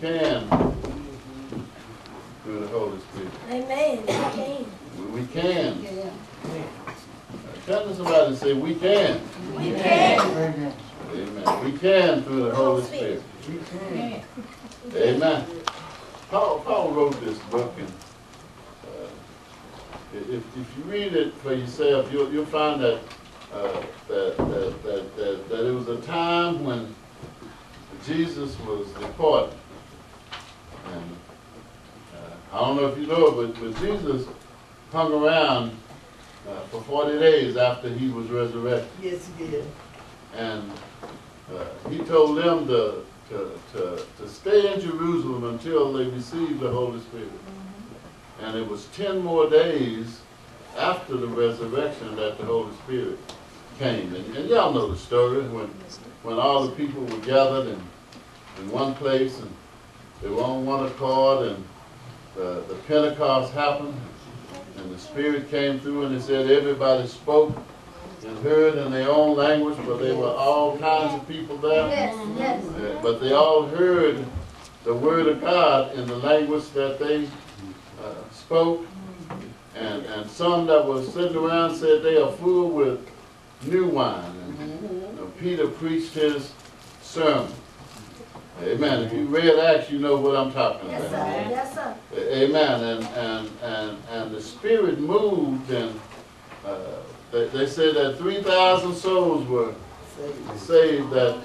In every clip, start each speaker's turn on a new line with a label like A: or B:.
A: can through the Holy Spirit.
B: Amen. Amen.
A: We- We can. Tell somebody and say, we can.
B: We can.
A: Amen. We can through the Holy Spirit. We can. Amen. Paul, Paul wrote this book and uh, if, if you read it for yourself, you'll, you'll find that, uh, that, that, that, that, that it was a time when Jesus was departed. I don't know if you know it, but, but Jesus hung around uh, for 40 days after he was resurrected.
C: Yes, he did.
A: And uh, he told them to, to, to, to stay in Jerusalem until they received the Holy Spirit. And it was 10 more days after the resurrection that the Holy Spirit came. And, and y'all know the story when, when all the people were gathered in, in one place and they were on one accord and the, the Pentecost happened and the Spirit came through and it said everybody spoke and heard in their own language, but there were all kinds of people there.
B: Yes, yes.
A: But they all heard the word of God in the language that they uh, spoke. And, and some that were sitting around said they are full with new wine. And uh, Peter preached his sermon. Amen. If you read Acts, you know what I'm talking about.
B: Yes,
A: about.
B: sir. Yes, sir.
A: Amen. And, and, and, and the Spirit moved, and uh, they, they said that 3,000 souls were saved that,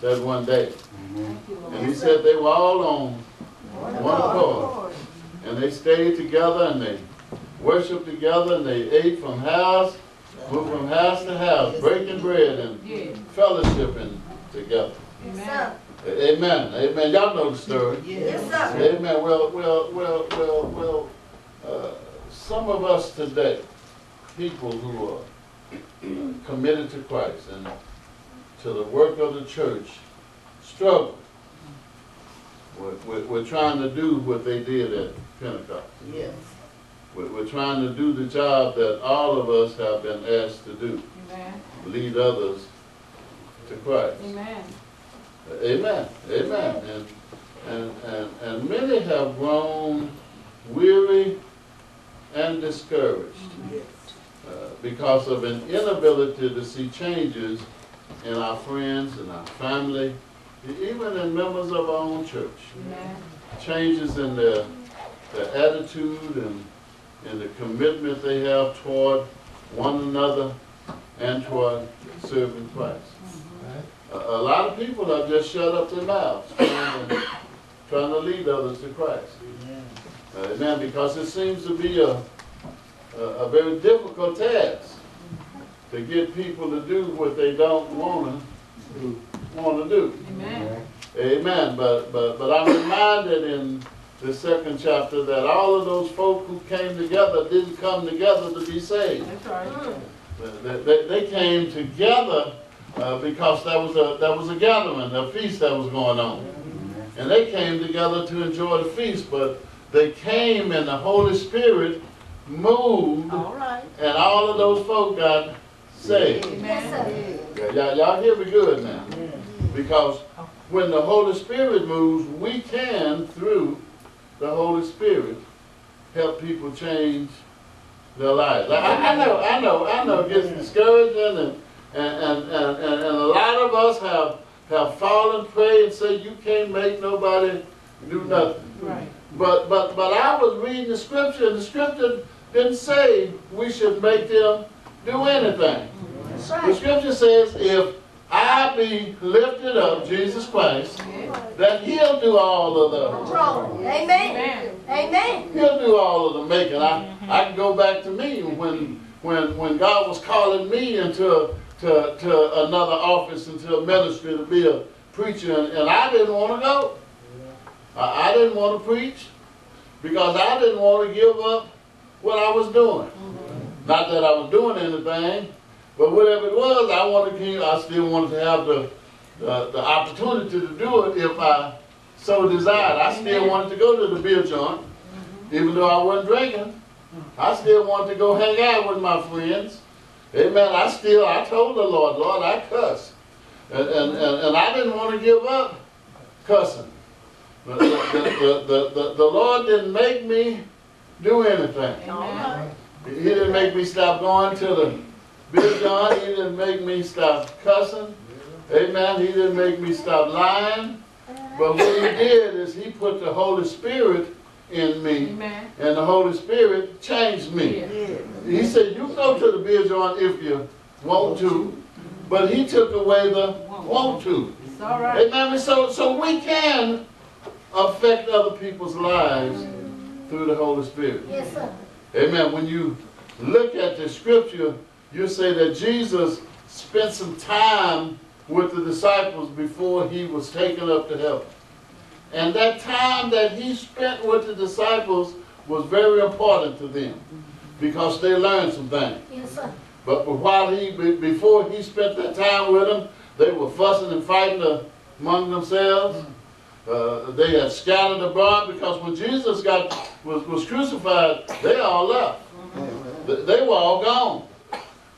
A: that one day. And he said they were all on one accord. And they stayed together and they worshiped together and they ate from house, moved from house to house, breaking bread and fellowshipping together.
B: Sir.
A: Amen. Amen. Y'all know the story.
B: Yes,
C: yes.
B: sir.
A: Amen. Well, well, well, well, well, uh, some of us today, people who are committed to Christ and to the work of the church, struggle. We're, we're, we're trying to do what they did at Pentecost.
C: Yes.
A: We're, we're trying to do the job that all of us have been asked to do,
D: Amen.
A: lead others to Christ.
D: Amen.
A: Amen. Amen. And, and, and, and many have grown weary and discouraged uh, because of an inability to see changes in our friends and our family, even in members of our own church.
D: Amen.
A: Changes in their, their attitude and in the commitment they have toward one another and toward serving Christ. A, a lot of people have just shut up their mouths, trying to, trying to lead others to Christ.
C: Amen.
A: Uh, Amen. Because it seems to be a, a, a very difficult task to get people to do what they don't want to want to do.
D: Amen.
A: Amen. But but but I'm reminded in the second chapter that all of those folk who came together didn't come together to be saved.
D: That's right.
A: They, they, they came together uh, because that was a that was a gathering, a feast that was going on, and they came together to enjoy the feast. But they came, and the Holy Spirit moved,
C: All right.
A: and all of those folk got saved.
B: Yes,
A: y'all, y'all hear me good now, because when the Holy Spirit moves, we can through the Holy Spirit help people change their lives. I, I I know, I know, I know it gets discouraging and, and, and, and, and, and a lot of us have, have fallen prey and say you can't make nobody do nothing.
D: Right.
A: But, but, but I was reading the scripture and the scripture didn't say we should make them do anything.
B: That's
A: The scripture says if I be lifted up, Jesus Christ, that he'll do all of the
B: Control. Amen.
D: Amen.
B: Amen.
A: He'll do all of the making. I, I can go back to me when when when God was calling me into to, to another office, into a ministry to be a preacher, and, and I didn't want to go. I, I didn't want to preach because I didn't want to give up what I was doing. Mm-hmm. Not that I was doing anything, but whatever it was, I wanted to keep, I still wanted to have the, the, the opportunity to do it if I so desired. I still wanted to go to the beer joint, mm-hmm. even though I wasn't drinking. Mm-hmm. I still wanted to go hang out with my friends. Amen. I still, I told the Lord, Lord, I cuss. And, and, and, and I didn't want to give up cussing. The, the, the, the, the, the Lord didn't make me do anything.
C: Amen.
A: He didn't make me stop going to the Big John. He didn't make me stop cussing. Amen. He didn't make me stop lying. But what he did is he put the Holy Spirit in me,
C: Amen.
A: and the Holy Spirit changed me.
C: Yeah.
A: He said, you go to the beer joint if you want to, but he took away the want to.
C: It's all right.
A: Amen. So, so we can affect other people's lives through the Holy Spirit.
B: Yes, sir.
A: Amen. When you look at the scripture, you say that Jesus spent some time with the disciples before he was taken up to heaven. And that time that he spent with the disciples was very important to them because they learned some things.
B: Yes, sir.
A: But while he, before he spent that time with them, they were fussing and fighting among themselves. Uh, they had scattered abroad because when Jesus got was, was crucified, they all left. They, they were all gone.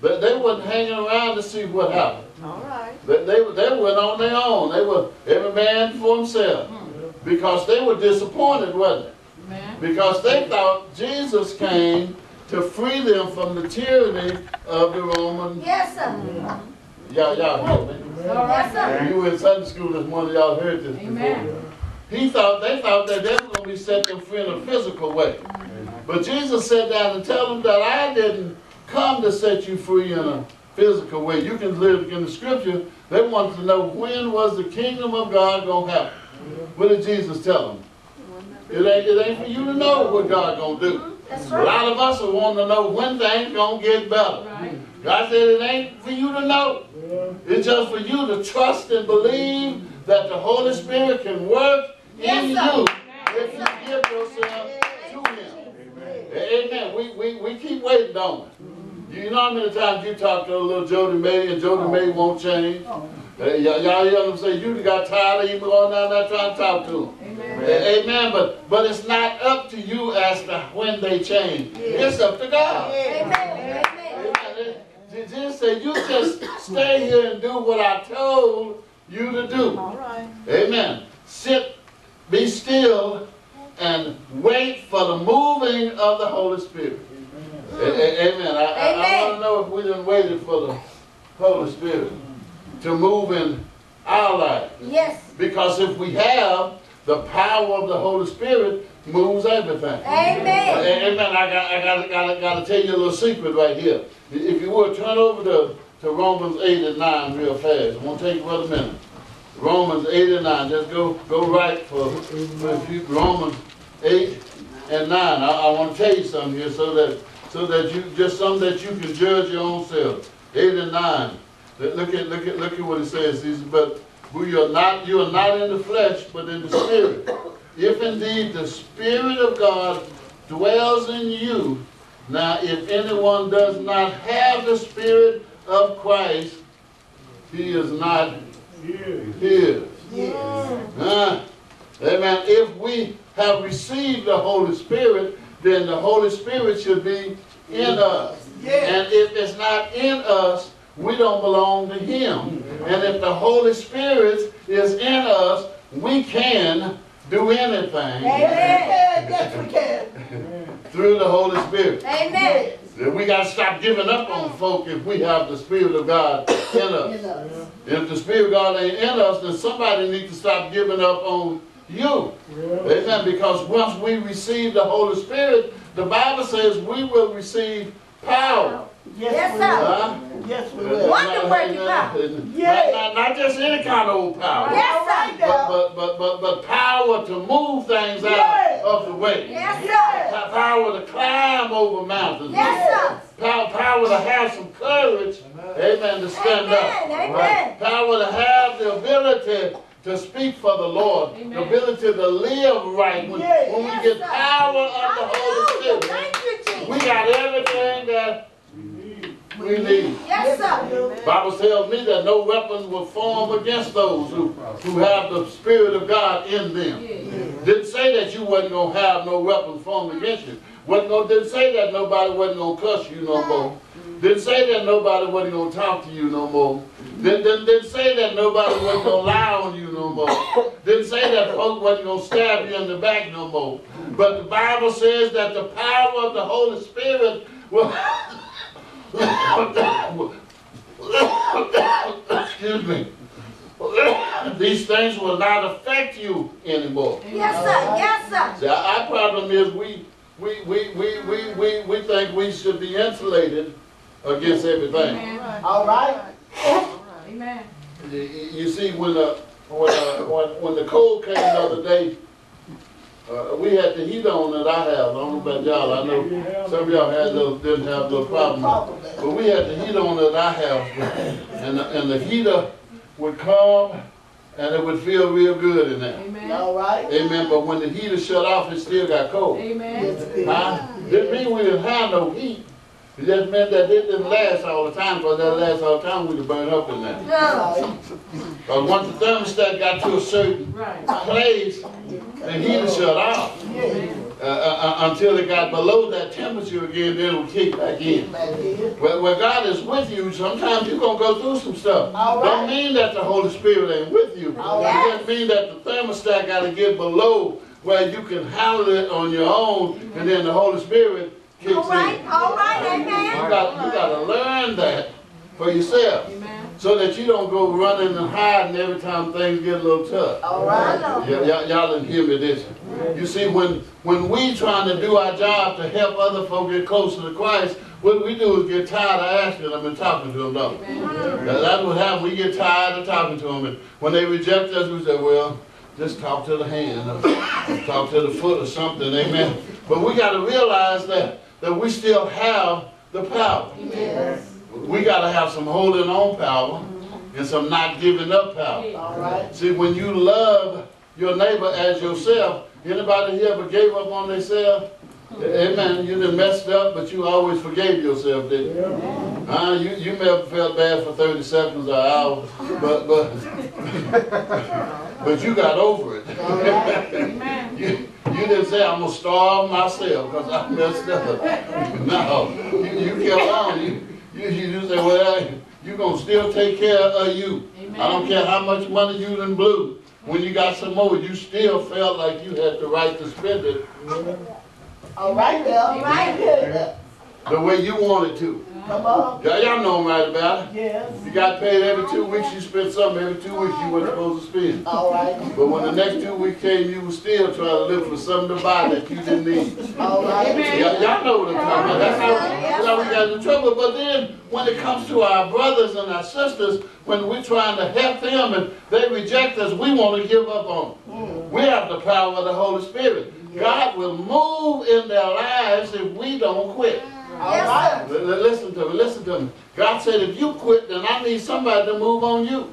A: But they wasn't hanging around to see what happened.
C: All right.
A: They, they, they went on their own. They were every man for himself because they were disappointed, wasn't it?
C: Amen.
A: Because they thought Jesus came to free them from the tyranny of the Roman.
B: Yes, sir.
A: Y'all, y'all hear me?
C: All right.
B: Yes, sir.
A: You were in Sunday school this morning, y'all heard this
C: Amen.
A: before. He thought, they thought that they were going to be set them free in a physical way. But Jesus sat down and told them that I didn't come to set you free in a physical way. You can live in the scripture. They wanted to know when was the kingdom of God going to happen. What did Jesus tell them? It ain't, it ain't for you to know what God going to do.
B: That's
A: A lot of us are wanting to know when things going to get better.
C: Right.
A: God said it ain't for you to know. It's just for you to trust and believe that the Holy Spirit can work in
B: Yes, sir.
A: you if you give yourself to Him. Amen. We, we, we keep waiting, on it. You know how many times you talk to a little Jody May and Jody May won't change? Y- y'all hear them say, you got tired of even going down there trying to talk to him.
C: Amen.
A: A- Amen. But, but it's not up to you as to when they change. It's up to God.
B: Amen. Amen.
A: Amen. It- Jesus said, you just stay here and do what I told you to do.
C: All right.
A: Amen. Sit, be still, and wait for the moving of the Holy Spirit. A- a- Amen. I, I, I want to know if we done waited for the Holy Spirit to move in our life.
B: Yes.
A: Because if we have, the power of the Holy Spirit moves everything.
B: Amen.
A: Amen. I got, I got, got, got to tell you a little secret right here. If you would turn over to, to Romans 8 and 9 real fast. It won't take but a minute. Romans 8 and 9. Just go, go right for, for a few. Romans 8 and 9. I, I want to tell you something here so that, so that you, just something that you can judge your own self. 8 and 9. Look at, look at, look at what it says. He says, but we are not, you are not in the flesh, but in the spirit. If indeed the Spirit of God dwells in you, now if anyone does not have the Spirit of Christ, he is not his. Huh? Amen. If we have received the Holy Spirit, then the Holy Spirit should be in us. And if it's not in us, we don't belong to Him. And if the Holy Spirit is in us, we can do anything
B: Amen.
D: Yes, we can.
A: through the Holy Spirit.
B: Amen.
A: We got to stop giving up on folk if we have the Spirit of God in us. If the Spirit of God ain't in us, then somebody needs to stop giving up on you. Amen. Because once we receive the Holy Spirit, the Bible says we will receive power.
B: Yes,
D: we
B: sir.
D: will. Yes, we will.
B: Wonder working power.
A: Not, not, not just any kind of old power.
B: Yes,
D: All right
B: sir.
D: now.
A: But, but, but, but power to move things out of the way.
B: Yes, sir.
A: Power to climb over mountains.
B: Yes, sir.
A: Power, power to have some courage, amen, to stand up.
B: Amen, amen.
A: Power to have the ability to speak for the Lord. The ability to live right. When,
D: Yeah.
A: when we
B: Yes,
A: get
B: sir.
A: power of the Holy Spirit,
B: Thank you, Jesus.
A: we got everything that we need.
B: Yes, sir.
A: Bible tells me that no weapons will form against those who, who have the Spirit of God in them. Didn't say that you wasn't gonna have no weapons formed against you. Wasn't gonna, didn't say that nobody wasn't gonna cuss you no more. Didn't say that nobody wasn't gonna talk to you no more. Didn't, didn't, didn't say that nobody wasn't gonna lie on you no more. Didn't say that folks wasn't gonna stab you in the back no more. But the Bible says that the power of the Holy Spirit will. Excuse me. These things will not affect you anymore.
B: Yes, sir. Yes, sir.
A: See, our our problem is we, we, we, we, we, we, we think we should be insulated against everything.
D: All right.
B: Amen.
A: You, you see, when the, when, uh, when, when the cold came the other day, uh, we had the heat on at our house. I don't know about y'all. I know some of y'all had no, didn't have no problem.
D: Problem.
A: But we had the heat on at our house, and the, and the heater would come, and it would feel real good in there.
B: Amen.
D: All right.
A: Amen. But when the heater shut off, it still got cold.
B: Amen.
D: Yes, it is.
A: Huh? Didn't mean we didn't have no heat. It just meant that it didn't last all the time, because that last all the time, we'd have burned up in there.
B: No.
A: Because once the thermostat got to a certain
B: Right.
A: place, the heater shut off.
D: Yeah.
A: Uh, uh, uh, until it got below that temperature again, then it would kick back in.
D: Here.
A: Where, where God is with you, sometimes you're going to go through some stuff.
D: All right.
A: Don't mean that the Holy Spirit ain't with you.
D: All
A: It
B: right.
A: just mean that the thermostat got to get below where you can handle it on your own, and then the Holy Spirit kicks
B: All right.
A: in.
B: All right.
A: You
B: Amen.
A: got, you got to learn that for yourself,
B: Amen.
A: so that you don't go running and hiding every time things get a little tough.
D: All right.
B: Hello.
A: Y- y- y'all didn't hear me this. You see, when, when we trying to do our job to help other folk get closer to Christ, what we do is get tired of asking them and talking to them, don't we?
B: Amen.
A: That- That's what happens. We get tired of talking to them. And when they reject us, we say, well, just talk to the hand, or talk to the foot or something, amen. But we got to realize that, that we still have the power.
D: Yes.
A: We got to have some holding on power and some not giving up power.
D: All right.
A: See, when you love your neighbor as yourself, anybody here ever gave up on themselves? Amen. You done messed up, but you always forgave yourself, didn't you? Uh, you, you may have felt bad for 30 seconds or an hour, but, but, but you got over it.
D: All right.
B: Amen.
A: You, you didn't say, I'm gonna starve myself because I messed up. No, you, you kept on. You, you, you just say, well, you gonna still take care of you. I don't care how much money you done blew. When you got some more, you still felt like you had the right to spend it
D: All right now.
B: All right.
D: Good.
A: the way you wanted to.
D: Come on.
A: Y'all, y'all know I'm right about it.
D: Yes.
A: You got paid every two weeks, you spent something every two weeks you weren't supposed to spend.
D: All right.
A: But when the next two weeks came, you were still trying to look for something to buy that you didn't need.
D: All right.
A: Y'all, know what I'm talking about. That's how, that's how we got in trouble. But then, when it comes to our brothers and our sisters, when we're trying to help them and they reject us, we want to give up on them. Mm. We have the power of the Holy Spirit. God will move in their lives if we don't quit.
D: All
B: Yes,
D: right.
A: L- l- Listen to me, listen to me. God said, if you quit, then I need somebody to move on you.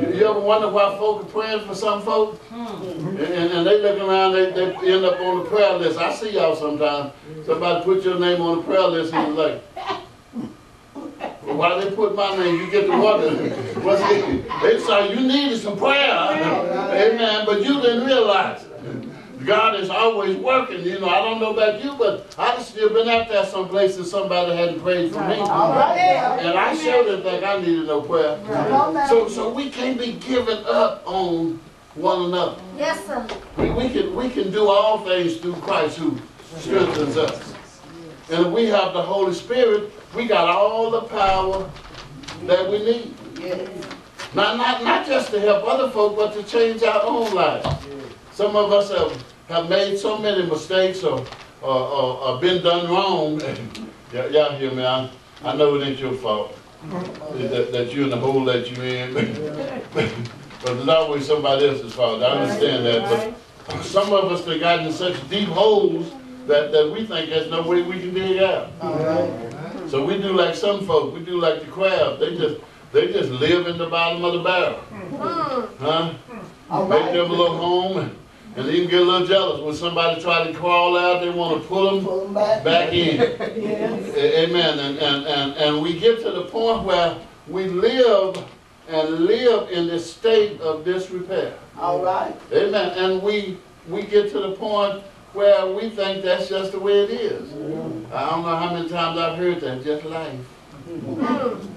A: You, you ever wonder why folk are praying for some folk? Hmm. And, and, and they look around, they, they end up on the prayer list. I see y'all sometimes. Somebody put your name on the prayer list and you're like, well, why they put my name? You get the wonder. What's it? They say you needed some prayer. Amen. But you didn't realize it. God is always working. You know, I don't know about you, but I've still been out there someplace and somebody hadn't prayed for me.
D: All right.
A: And I sure didn't think I needed no prayer. So, so we can't be giving up on one another.
B: Yes, sir.
A: We, we can we can do all things through Christ who strengthens us. And if we have the Holy Spirit, we got all the power that we need.
D: Yes.
A: Not, not, not just to help other folk, but to change our own lives. Some of us have, have made so many mistakes or, or, or, or been done wrong. y'all, y'all hear me? I, I know it ain't your fault that, that you're in the hole that you're in. but it's always somebody else's fault. I understand that. But some of us have gotten in such deep holes that, that we think there's no way we can dig out. So we do like some folk, we do like the crab. They just they just live in the bottom of the barrel.
B: Mm.
A: Huh? Make them a little home and, they even get a little jealous. When somebody try to crawl out, they want to pull them
D: Pull them back.
A: back in.
D: Yes.
A: Amen. And, and, and, and we get to the point where we live and live in this state of disrepair.
D: All right.
A: Amen. And we we get to the point where we think that's just the way it is. I don't know how many times I've heard that, just life.
B: Mm.